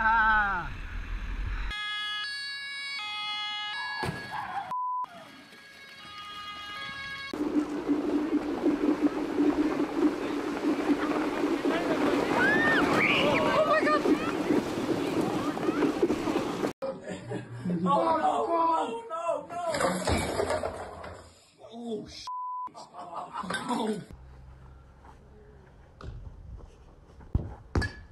Oh, no, no, oh, no, no! Oh, shit. Oh.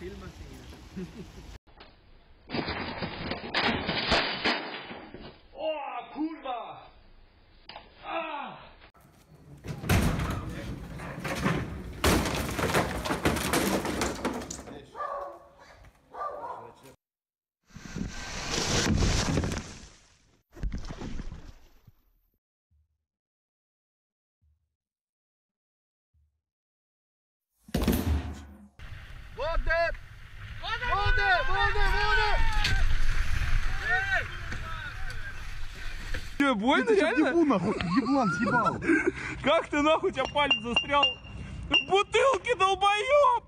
filma assim. Né? Тебе больно, реально? Ебу нахуй, еблан съебал. Как ты нахуй, у тебя палец застрял в бутылке, долбоёб!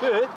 对